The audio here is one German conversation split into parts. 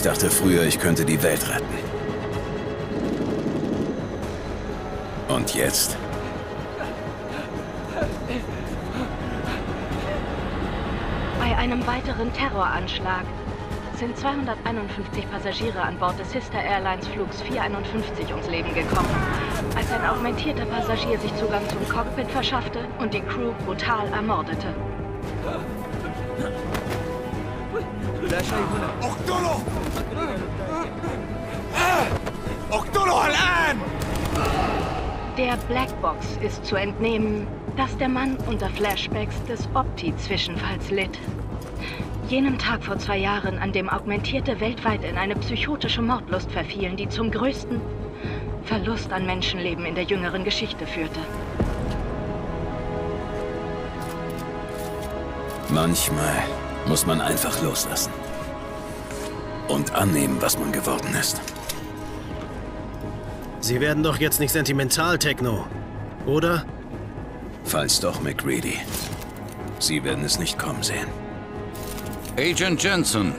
Ich dachte früher, ich könnte die Welt retten. Und jetzt? Bei einem weiteren Terroranschlag sind 251 Passagiere an Bord des Sister Airlines Flugs 451 ums Leben gekommen, als ein augmentierter Passagier sich Zugang zum Cockpit verschaffte und die Crew brutal ermordete. اقتله اقتله الآن Der Blackbox ist zu entnehmen, dass der Mann unter Flashbacks des Opti-Zwischenfalls litt. Jenem Tag vor zwei Jahren, an dem Augmentierte weltweit in eine psychotische Mordlust verfielen, die zum größten Verlust an Menschenleben in der jüngeren Geschichte führte. Manchmal muss man einfach loslassen. Und annehmen, was man geworden ist. Sie werden doch jetzt nicht sentimental, Techno. Oder? Falls doch, McReady. Sie werden es nicht kommen sehen. Agent Jensen,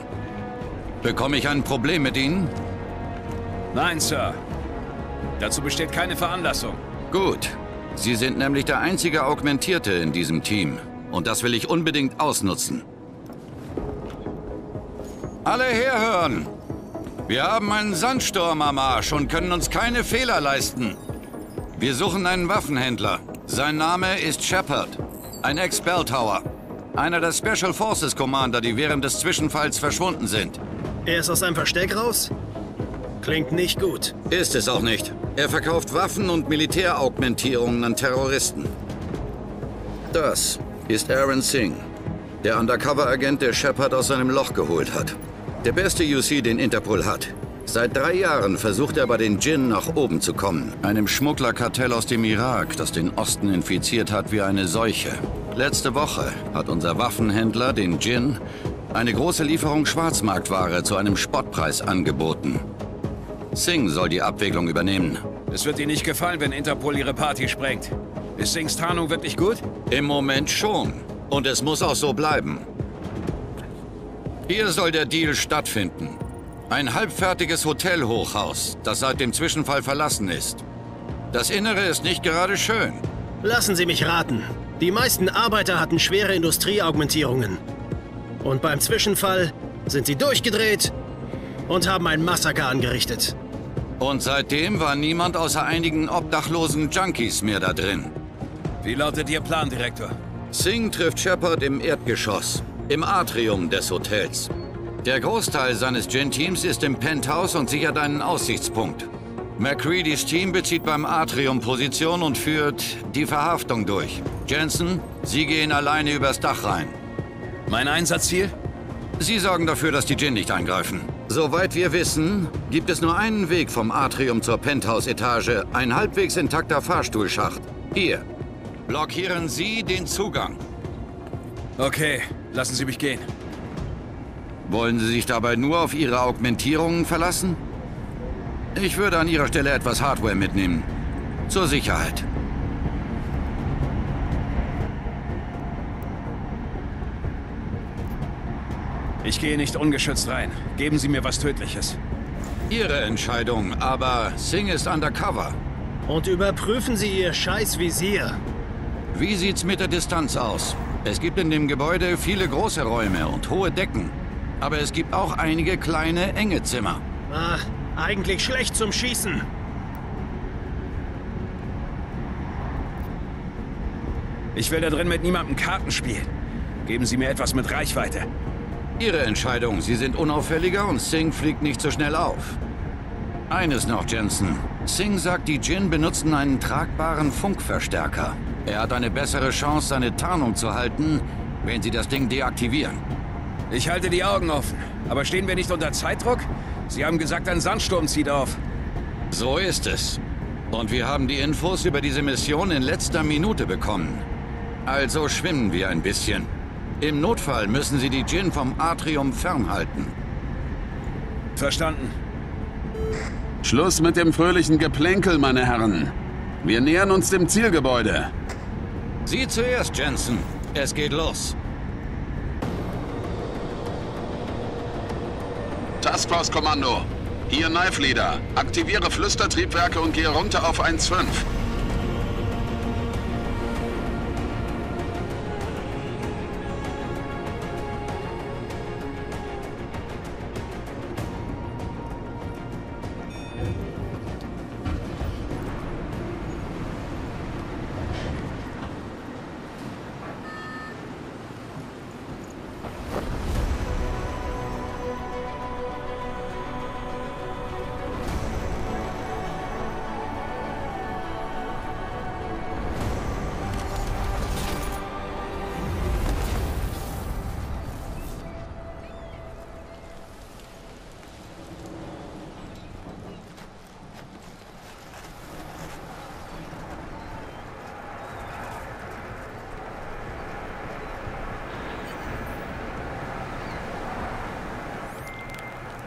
bekomme ich ein Problem mit Ihnen? Nein, Sir. Dazu besteht keine Veranlassung. Gut. Sie sind nämlich der einzige Augmentierte in diesem Team. Und das will ich unbedingt ausnutzen. Alle herhören! Wir haben einen Sandsturm am Arsch und können uns keine Fehler leisten. Wir suchen einen Waffenhändler. Sein Name ist Shepard. Ein Ex-Belltower. Einer der Special Forces Commander, die während des Zwischenfalls verschwunden sind. Er ist aus seinem Versteck raus? Klingt nicht gut. Ist es auch nicht. Er verkauft Waffen und Militäraugmentierungen an Terroristen. Das ist Aaron Singh, der Undercover-Agent, der Shepard aus seinem Loch geholt hat. Der beste UC, den Interpol hat. Seit drei Jahren versucht er bei den Djinn nach oben zu kommen. Einem Schmugglerkartell aus dem Irak, das den Osten infiziert hat wie eine Seuche. Letzte Woche hat unser Waffenhändler, den Djinn, eine große Lieferung Schwarzmarktware zu einem Spottpreis angeboten. Singh soll die Abwicklung übernehmen. Es wird Ihnen nicht gefallen, wenn Interpol Ihre Party sprengt. Ist Sings Tarnung wirklich gut? Im Moment schon. Und es muss auch so bleiben. Hier soll der Deal stattfinden. Ein halbfertiges Hotelhochhaus, das seit dem Zwischenfall verlassen ist. Das Innere ist nicht gerade schön. Lassen Sie mich raten. Die meisten Arbeiter hatten schwere Industrieaugmentierungen. Und beim Zwischenfall sind sie durchgedreht und haben ein Massaker angerichtet. Und seitdem war niemand außer einigen obdachlosen Junkies mehr da drin. Wie lautet Ihr Plan, Direktor? Singh trifft Shepard im Erdgeschoss, im Atrium des Hotels. Der Großteil seines Gen-Teams ist im Penthouse und sichert einen Aussichtspunkt. McCreadys Team bezieht beim Atrium Position und führt die Verhaftung durch. Jensen, Sie gehen alleine übers Dach rein. Mein Einsatzziel? Sie sorgen dafür, dass die Djinn nicht eingreifen. Soweit wir wissen, gibt es nur einen Weg vom Atrium zur Penthouse-Etage, ein halbwegs intakter Fahrstuhlschacht. Hier. Blockieren Sie den Zugang. Okay, lassen Sie mich gehen. Wollen Sie sich dabei nur auf Ihre Augmentierungen verlassen? Ich würde an Ihrer Stelle etwas Hardware mitnehmen. Zur Sicherheit. Ich gehe nicht ungeschützt rein. Geben Sie mir was Tödliches. Ihre Entscheidung, aber Singh ist undercover. Und überprüfen Sie Ihr Scheißvisier. Wie sieht's mit der Distanz aus? Es gibt in dem Gebäude viele große Räume und hohe Decken. Aber es gibt auch einige kleine, enge Zimmer. Ach, eigentlich schlecht zum Schießen. Ich will da drin mit niemandem Karten spielen. Geben Sie mir etwas mit Reichweite. Ihre Entscheidung. Sie sind unauffälliger und Singh fliegt nicht so schnell auf. Eines noch, Jensen. Singh sagt, die Djinn benutzen einen tragbaren Funkverstärker. Er hat eine bessere Chance, seine Tarnung zu halten, wenn Sie das Ding deaktivieren. Ich halte die Augen offen. Aber stehen wir nicht unter Zeitdruck? Sie haben gesagt, ein Sandsturm zieht auf. So ist es. Und wir haben die Infos über diese Mission in letzter Minute bekommen. Also schwimmen wir ein bisschen. Im Notfall müssen Sie die Djinn vom Atrium fernhalten. Verstanden. Schluss mit dem fröhlichen Geplänkel, meine Herren. Wir nähern uns dem Zielgebäude. Sie zuerst, Jensen. Es geht los. Taskforce-Kommando. Hier Knife Leader. Aktiviere Flüstertriebwerke und gehe runter auf 1.5.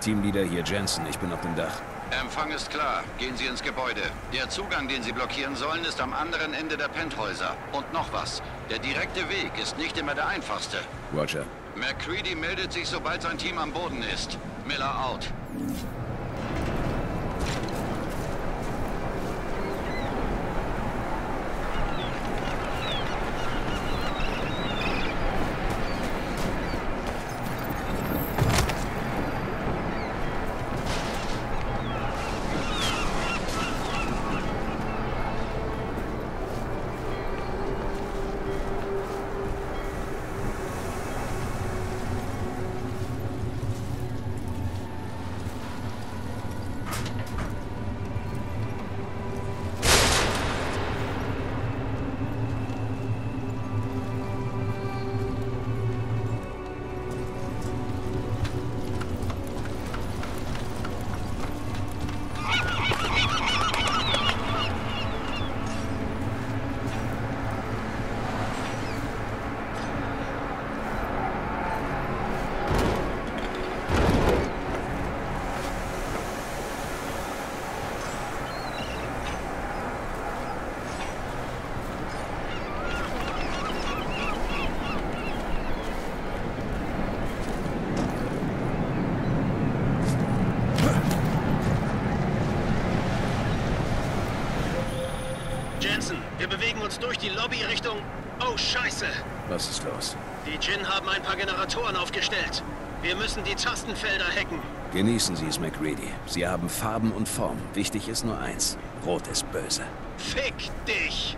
Teamleader hier Jensen, ich bin auf dem Dach. Empfang ist klar. Gehen Sie ins Gebäude. Der Zugang, den Sie blockieren sollen, ist am anderen Ende der Penthäuser. Und noch was. Der direkte Weg ist nicht immer der einfachste. Roger. McCready meldet sich, sobald sein Team am Boden ist. Miller out. Jensen, wir bewegen uns durch die Lobby Richtung... Oh, scheiße. Was ist los? Die Jin haben ein paar Generatoren aufgestellt. Wir müssen die Tastenfelder hacken. Genießen Sie es, McReady. Sie haben Farben und Form. Wichtig ist nur eins. Rot ist böse. Fick dich!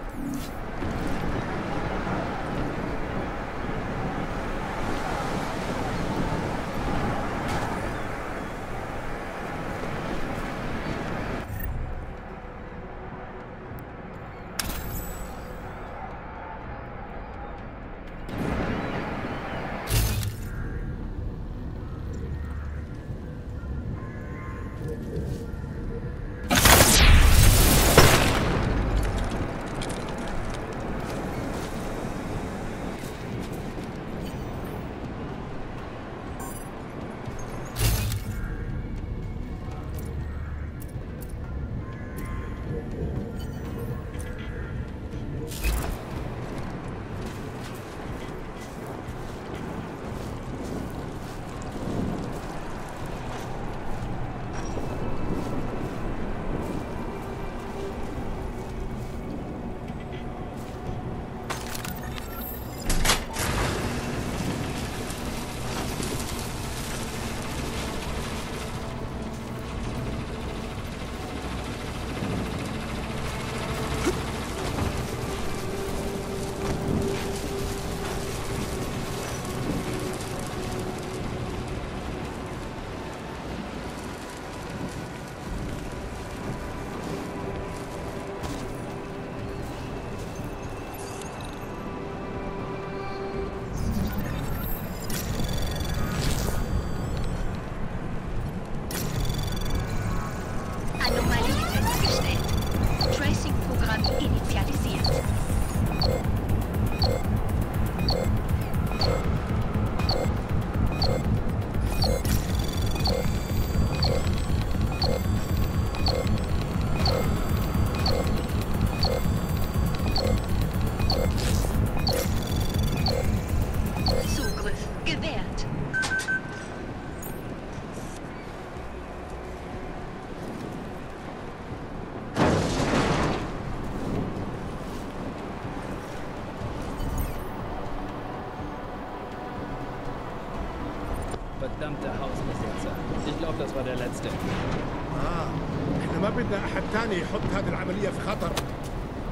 تاني يحط هذه العملية في خطر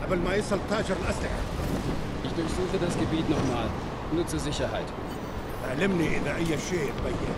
قبل ما يصل تاجر الأسلحة Ich durchsuche das Gebiet nochmal. Nur zur Sicherheit. علمني إذا أي شيء تبين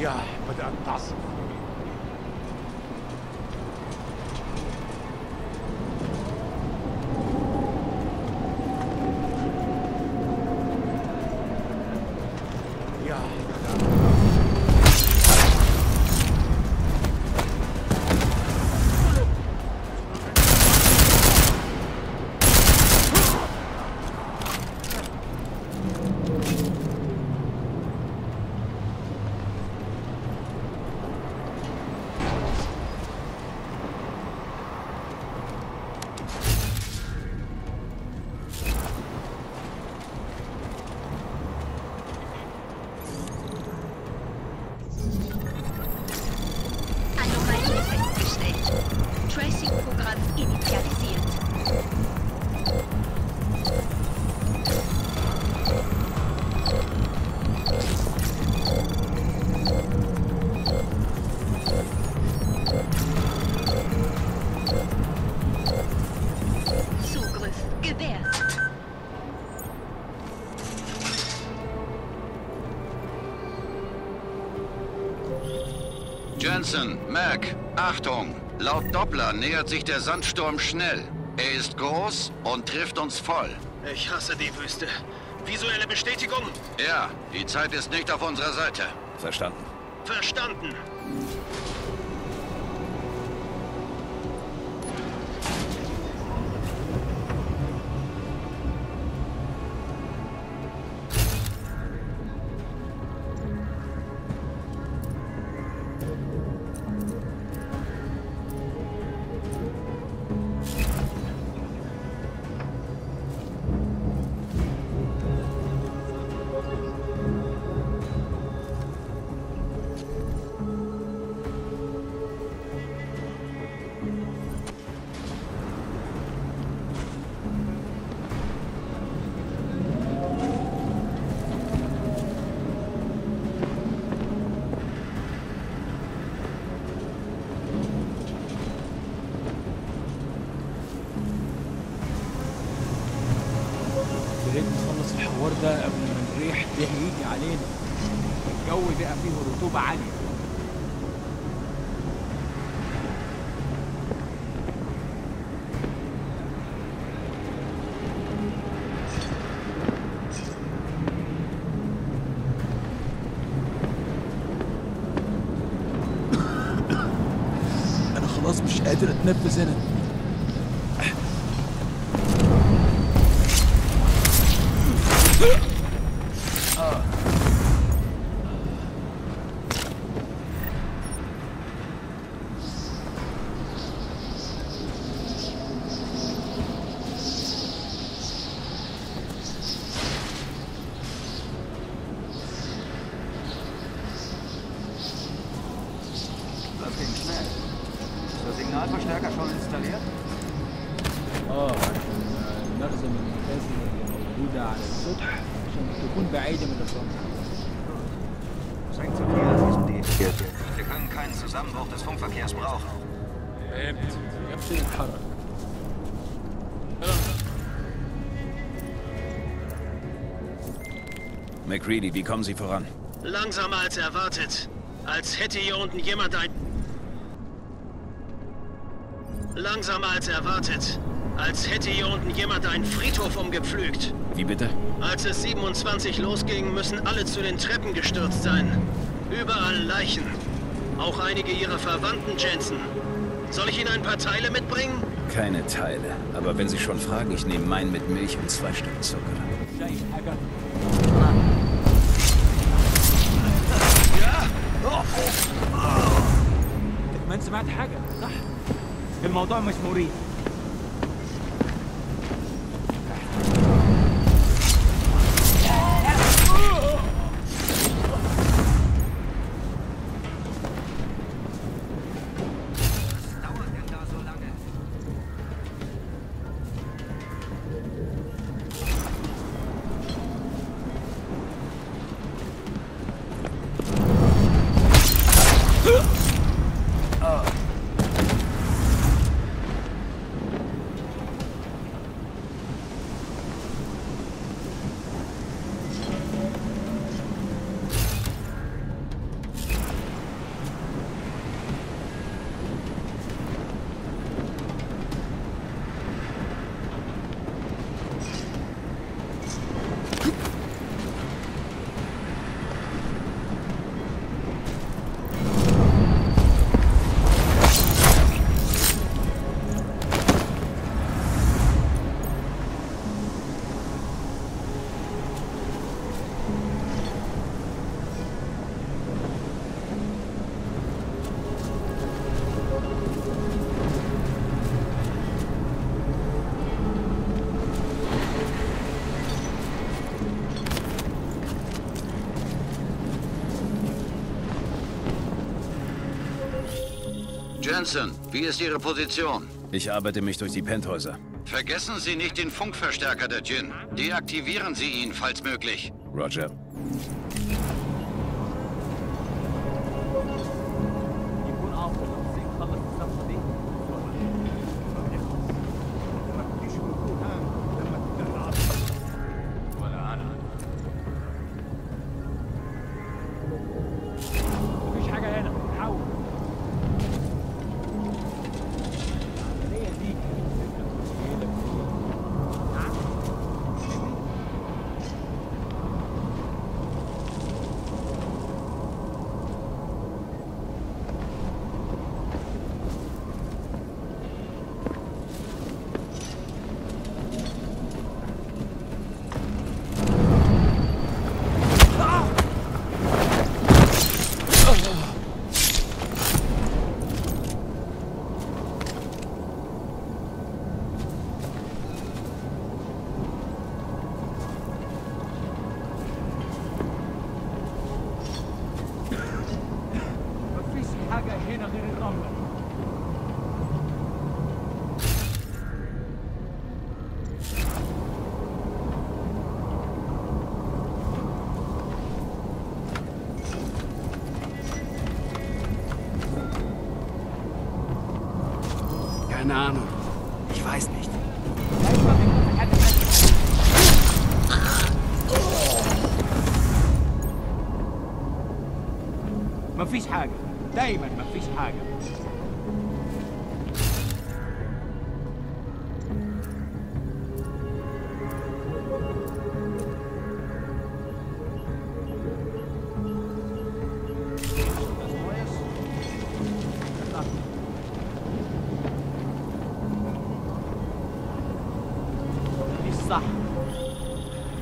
رياح بدأت تعصف. Mac, Achtung! Laut Doppler nähert sich der Sandsturm schnell. Er ist groß und trifft uns voll. Ich hasse die Wüste. Visuelle Bestätigung? Ja, die Zeit ist nicht auf unserer Seite. Verstanden. Verstanden. مش قادر أتنفس هنا. Das McCready, wie kommen Sie voran? Langsamer als erwartet. Als hätte hier unten jemand ein... Langsamer als erwartet. Als hätte hier unten jemand einen Friedhof umgepflügt. Wie bitte? Als es 27 losging, müssen alle zu den Treppen gestürzt sein. Überall Leichen. Auch einige ihrer Verwandten, Jensen. Soll ich Ihnen ein paar Teile mitbringen? Keine Teile. Aber wenn Sie schon fragen, ich nehme meinen mit Milch und zwei Stück Zucker. ما سمعت حاجة صح؟ الموضوع مش مريح Jensen, wie ist Ihre Position? Ich arbeite mich durch die Penthäuser. Vergessen Sie nicht den Funkverstärker der Jin. Deaktivieren Sie ihn, falls möglich. Roger.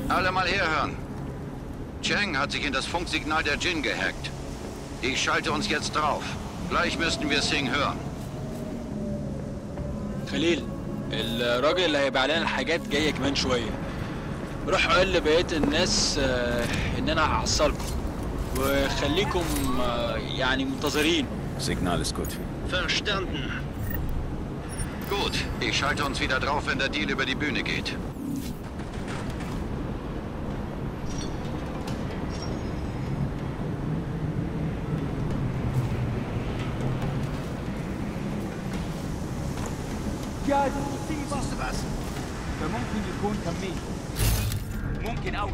Alle mal herhören. Cheng hat sich in das Funksignal der Jin gehackt. Ich schalte uns jetzt drauf. Gleich müssten wir Singh hören. خليل الراجل اللي هيبيع لنا الحاجات جاي كمان شويه روح قول لبقيه الناس آه، ان انا هحصلكم وخليكم آه، يعني منتظرين Signal ist gut. Verstanden. Gut, ich schalte uns wieder drauf, wenn der Deal über die Bühne geht. جاد مصيبة بس ده ممكن يكون تميم ممكن أوي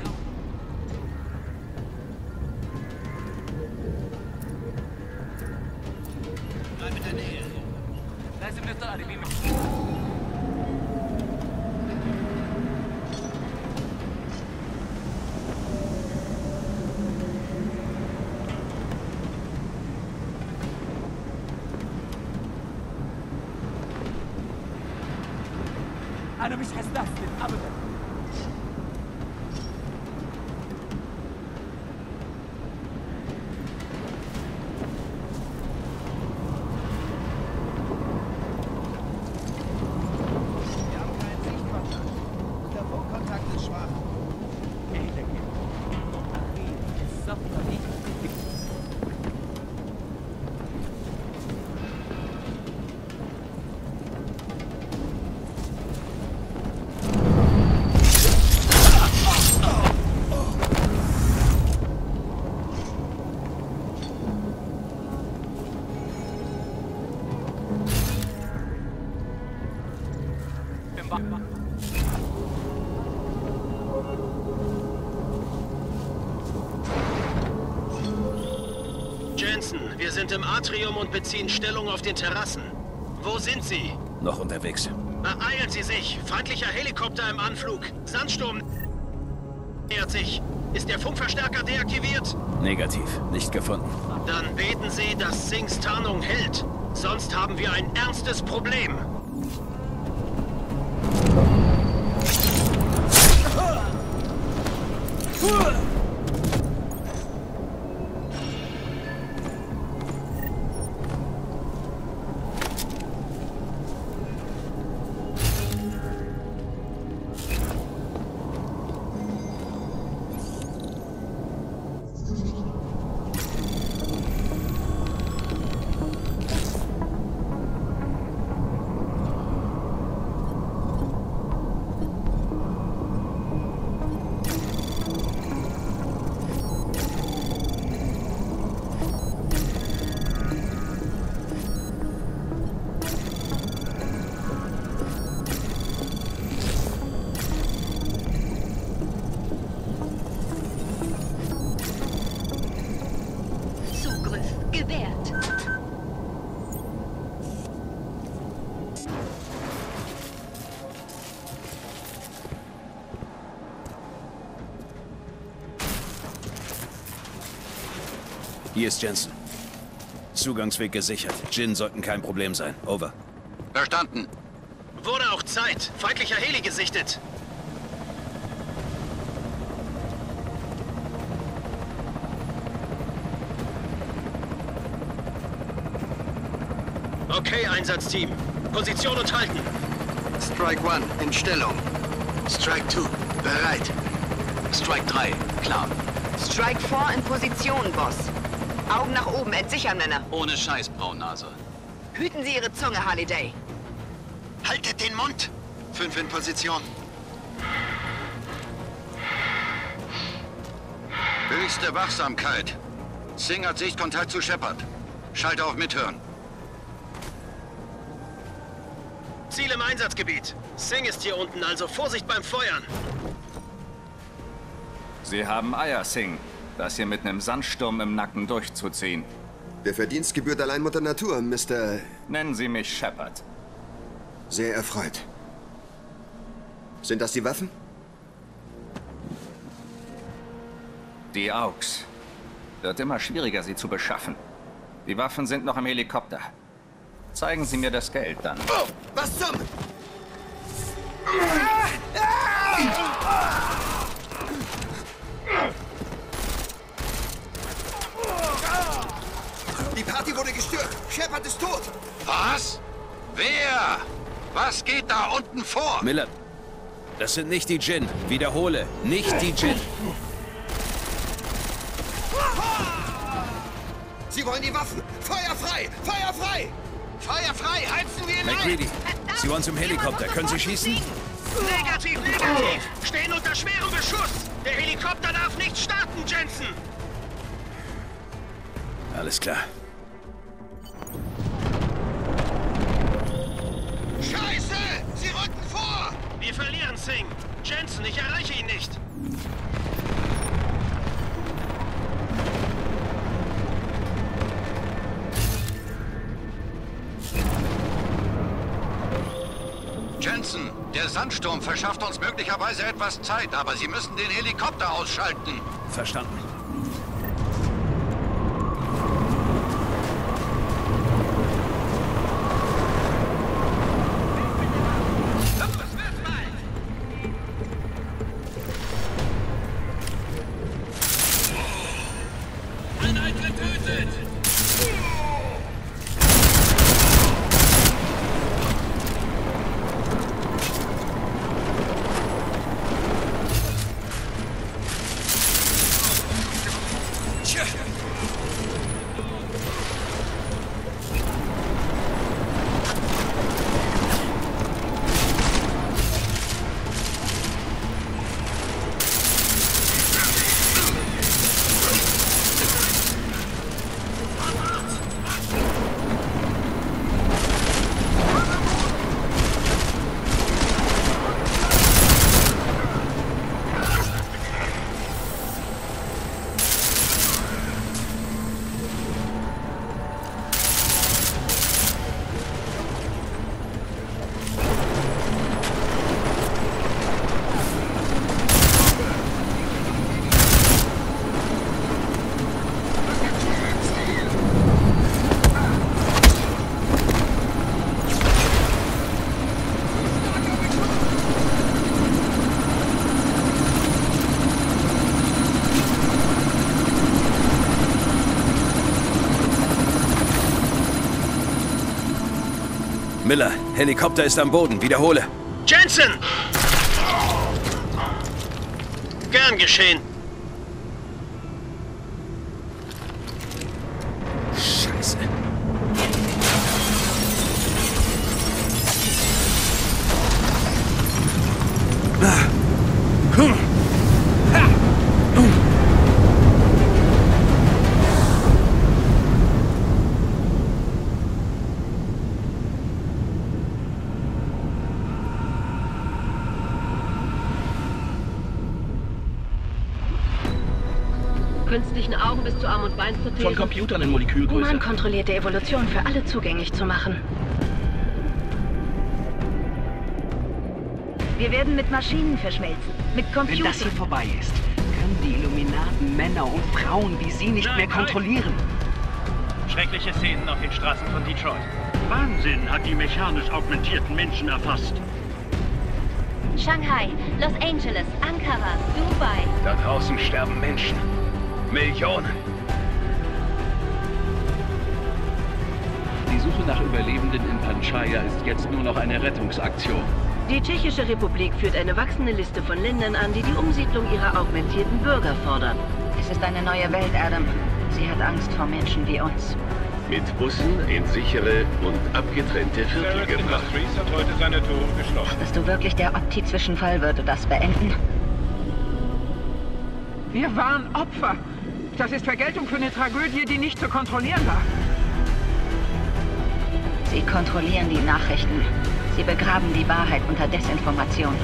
im Atrium und beziehen Stellung auf den Terrassen. Wo sind Sie? Noch unterwegs. Beeilen Sie sich! Feindlicher Helikopter im Anflug! Sandsturm nähert sich! Ist der Funkverstärker deaktiviert? Negativ. Nicht gefunden. Dann beten Sie, dass Singhs Tarnung hält. Sonst haben wir ein ernstes Problem. Hier ist Jensen. Zugangsweg gesichert. Jin sollten kein Problem sein. Over. Verstanden. Wurde auch Zeit. Feindlicher Heli gesichtet. Okay, Einsatzteam. Position und halten. Strike 1 in Stellung. Strike 2 bereit. Strike 3 klar. Strike 4 in Position, Boss. Augen nach oben, entsichern, Männer. Ohne Scheiß, Braunase. Hüten Sie Ihre Zunge, Halliday. Haltet den Mund! Fünf in Position. Höchste Wachsamkeit. Singh hat Sichtkontakt zu Shepard. Schalte auf Mithören. Ziel im Einsatzgebiet. Singh ist hier unten, also Vorsicht beim Feuern. Sie haben Eier, Singh, das hier mit einem Sandsturm im Nacken durchzuziehen. Der Verdienst gebührt allein Mutter Natur, Mr. Nennen Sie mich Shepard. Sehr erfreut. Sind das die Waffen? Die AUX. Wird immer schwieriger, sie zu beschaffen. Die Waffen sind noch im Helikopter. Zeigen Sie mir das Geld dann. Oh, was zum... Die Party wurde gestört. Shepard ist tot. Was? Wer? Was geht da unten vor? Miller, das sind nicht die Jin. Wiederhole, nicht die Jin. Sie wollen die Waffen. Feuer frei! Feuer frei! Feuer frei! Heizen wir ihn ein! McReady, Sie wollen zum Helikopter. Können Sie schießen? Negativ, negativ! Stehen unter schwerem Beschuss! Der Helikopter darf nicht starten, Jensen! Alles klar. Singh! Jensen, ich erreiche ihn nicht! Jensen, der Sandsturm verschafft uns möglicherweise etwas Zeit, aber Sie müssen den Helikopter ausschalten. Verstanden. Miller, Helikopter ist am Boden. Wiederhole. Jensen! Gern geschehen. Künstlichen Augen bis zu Arm- und Beinprothesen. Von Computern in Molekülgröße. Humankontrollierte Evolution für alle zugänglich zu machen. Wir werden mit Maschinen verschmelzen. Mit Wenn Computern. das hier vorbei ist, können die Illuminaten Männer und Frauen wie Sie nicht mehr kontrollieren. Schreckliche Szenen auf den Straßen von Detroit. Wahnsinn hat die mechanisch augmentierten Menschen erfasst. Shanghai, Los Angeles, Ankara, Dubai. Da draußen sterben Menschen. Millionen. Die Suche nach Überlebenden in Panchaya ist jetzt nur noch eine Rettungsaktion. Die Tschechische Republik führt eine wachsende Liste von Ländern an, die die Umsiedlung ihrer augmentierten Bürger fordern. Es ist eine neue Welt, Adam. Sie hat Angst vor Menschen wie uns. Mit Bussen in sichere und abgetrennte Viertel gebracht. hat heute seine Tore geschlossen. Bist du wirklich der Opti-Zwischenfall? Würde das beenden? Wir waren Opfer. Das ist Vergeltung für eine Tragödie, die nicht zu kontrollieren war. Sie kontrollieren die Nachrichten. Sie begraben die Wahrheit unter Desinformation.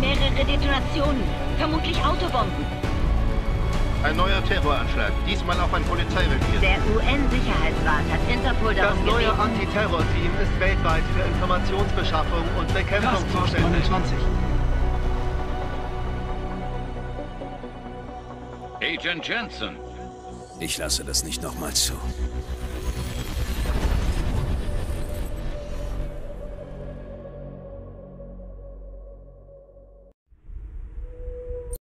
Mehrere Detonationen. Vermutlich Autobomben. Ein neuer Terroranschlag, diesmal auf ein Polizeirevier. Der UN-Sicherheitsrat hat Interpol Das darum neue gebeten. Antiterror-Team ist weltweit für Informationsbeschaffung und Bekämpfung zuständig. Agent Jensen. Ich lasse das nicht nochmal zu.